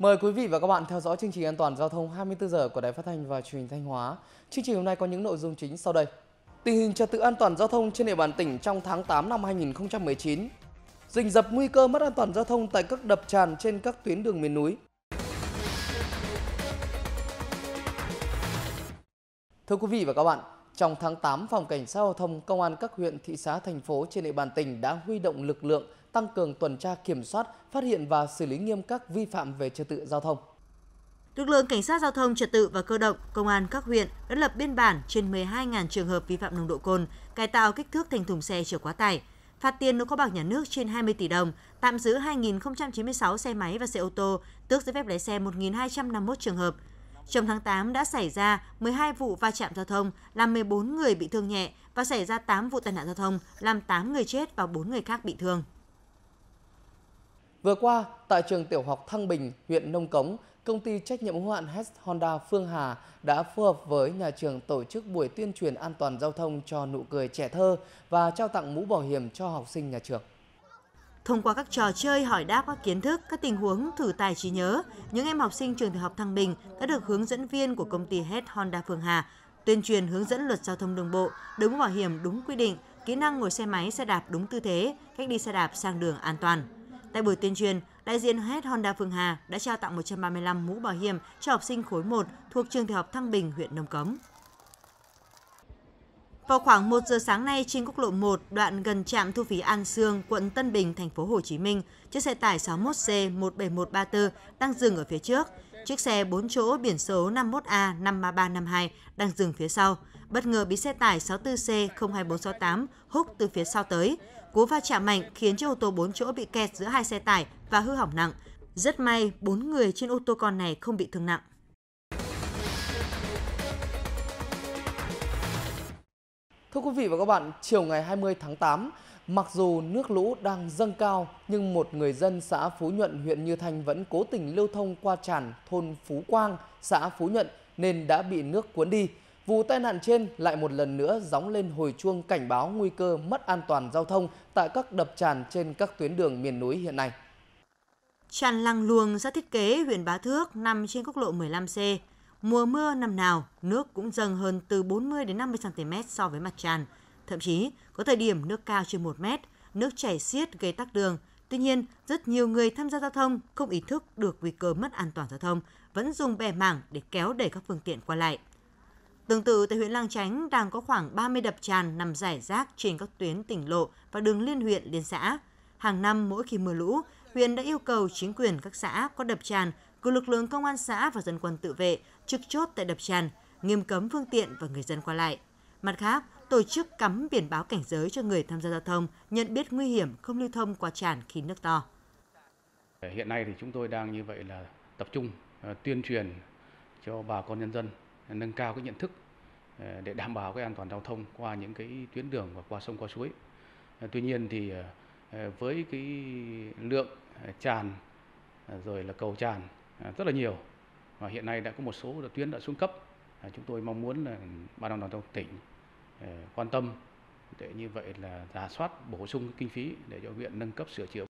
Mời quý vị và các bạn theo dõi chương trình an toàn giao thông 24 giờ của Đài Phát thanh và Truyền hình Thanh Hóa. Chương trình hôm nay có những nội dung chính sau đây. Tình hình trật tự an toàn giao thông trên địa bàn tỉnh trong tháng 8 năm 2019. Rình dập nguy cơ mất an toàn giao thông tại các đập tràn trên các tuyến đường miền núi. Thưa quý vị và các bạn, trong tháng 8, Phòng Cảnh sát Giao thông Công an các huyện, thị xã, thành phố trên địa bàn tỉnh đã huy động lực lượng tăng cường tuần tra kiểm soát, phát hiện và xử lý nghiêm các vi phạm về trật tự giao thông. Lực lượng Cảnh sát Giao thông Trật tự và Cơ động, Công an các huyện đã lập biên bản trên 12.000 trường hợp vi phạm nồng độ cồn, cải tạo kích thước thành thùng xe chở quá tải, phạt tiền nộp kho bạc nhà nước trên 20 tỷ đồng, tạm giữ 2.096 xe máy và xe ô tô, tước giấy phép lái xe 1.251 trường hợp. Trong tháng 8 đã xảy ra 12 vụ va chạm giao thông, làm 14 người bị thương nhẹ và xảy ra 8 vụ tai nạn giao thông, làm 8 người chết và 4 người khác bị thương. Vừa qua, tại trường tiểu học Thăng Bình, huyện Nông Cống, công ty trách nhiệm hữu hạn Hess Honda Phương Hà đã phối hợp với nhà trường tổ chức buổi tuyên truyền an toàn giao thông cho nụ cười trẻ thơ và trao tặng mũ bảo hiểm cho học sinh nhà trường. Thông qua các trò chơi hỏi đáp các kiến thức, các tình huống thử tài trí nhớ, những em học sinh trường tiểu học Thăng Bình đã được hướng dẫn viên của công ty Hess Honda Phương Hà tuyên truyền hướng dẫn luật giao thông đường bộ, đội mũ bảo hiểm đúng quy định, kỹ năng ngồi xe máy, xe đạp đúng tư thế, cách đi xe đạp sang đường an toàn. Tại buổi tuyên truyền, đại diện hết Honda Phương Hà đã trao tặng 135 mũ bảo hiểm cho học sinh khối 1 thuộc trường tiểu học Thăng Bình, huyện Nông Cống. Vào khoảng 1 giờ sáng nay trên quốc lộ 1, đoạn gần trạm thu phí An Sương, quận Tân Bình, thành phố Hồ Chí Minh, chiếc xe tải 61C 17134 đang dừng ở phía trước. Chiếc xe 4 chỗ biển số 51A 53352 đang dừng phía sau, bất ngờ bị xe tải 64C 02468 húc từ phía sau tới. Cú va chạm mạnh khiến chiếc ô tô 4 chỗ bị kẹt giữa hai xe tải và hư hỏng nặng. Rất may, 4 người trên ô tô con này không bị thương nặng. Thưa quý vị và các bạn, chiều ngày 20 tháng 8, mặc dù nước lũ đang dâng cao nhưng một người dân xã Phú Nhuận, huyện Như Thanh vẫn cố tình lưu thông qua tràn thôn Phú Quang, xã Phú Nhuận nên đã bị nước cuốn đi. Vụ tai nạn trên lại một lần nữa gióng lên hồi chuông cảnh báo nguy cơ mất an toàn giao thông tại các đập tràn trên các tuyến đường miền núi hiện nay. Tràn Lăng Luông xã thiết kế huyện Bá Thước nằm trên quốc lộ 15C. Mùa mưa năm nào, nước cũng dâng hơn từ 40 đến 50 cm so với mặt tràn. Thậm chí, có thời điểm nước cao trên 1 mét, nước chảy xiết gây tắc đường. Tuy nhiên, rất nhiều người tham gia giao thông không ý thức được nguy cơ mất an toàn giao thông, vẫn dùng bè mảng để kéo đẩy các phương tiện qua lại. Tương tự tại huyện Lang Chánh đang có khoảng 30 đập tràn nằm rải rác trên các tuyến tỉnh lộ và đường liên huyện liên xã. Hàng năm mỗi khi mưa lũ, huyện đã yêu cầu chính quyền các xã có đập tràn cử lực lượng công an xã và dân quân tự vệ trực chốt tại đập tràn, nghiêm cấm phương tiện và người dân qua lại. Mặt khác, tổ chức cắm biển báo cảnh giới cho người tham gia giao thông nhận biết nguy hiểm không lưu thông qua tràn khi nước to. Hiện nay thì chúng tôi đang như vậy là tập trung à, tuyên truyền cho bà con nhân dân nâng cao cái nhận thức Ờ, để đảm bảo cái an toàn giao thông qua những cái tuyến đường và qua sông, qua suối. Ờ, tuy nhiên thì ờ, với cái lượng tràn rồi là cầu tràn rất là nhiều, và hiện nay đã có một số tuyến đã xuống cấp. Chúng tôi mong muốn là ban an toàn giao thông tỉnh quan tâm để như vậy là giả soát, bổ sung kinh phí để cho huyện nâng cấp sửa chữa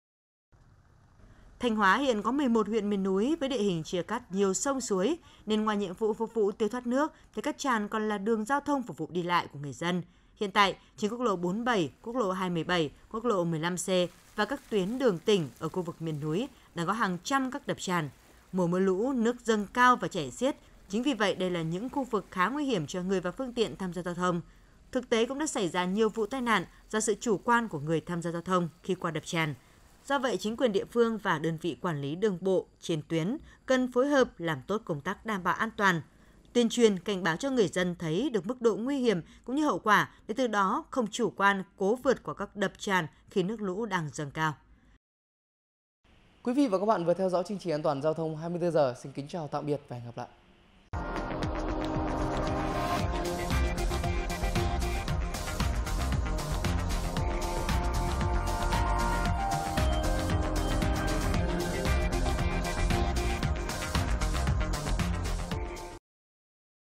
Thanh Hóa hiện có 11 huyện miền núi với địa hình chia cắt nhiều sông suối, nên ngoài nhiệm vụ phục vụ tiêu thoát nước, thì các tràn còn là đường giao thông phục vụ đi lại của người dân. Hiện tại, trên quốc lộ 47, quốc lộ 217, quốc lộ 15C và các tuyến đường tỉnh ở khu vực miền núi đang có hàng trăm các đập tràn. Mùa mưa lũ, nước dâng cao và chảy xiết. Chính vì vậy, đây là những khu vực khá nguy hiểm cho người và phương tiện tham gia giao thông. Thực tế cũng đã xảy ra nhiều vụ tai nạn do sự chủ quan của người tham gia giao thông khi qua đập tràn – Do vậy, chính quyền địa phương và đơn vị quản lý đường bộ trên tuyến cần phối hợp làm tốt công tác đảm bảo an toàn, tuyên truyền cảnh báo cho người dân thấy được mức độ nguy hiểm cũng như hậu quả để từ đó không chủ quan cố vượt qua các đập tràn khi nước lũ đang dâng cao. Quý vị và các bạn vừa theo dõi chương trình an toàn giao thông 24 giờ. Xin kính chào tạm biệt và hẹn gặp lại.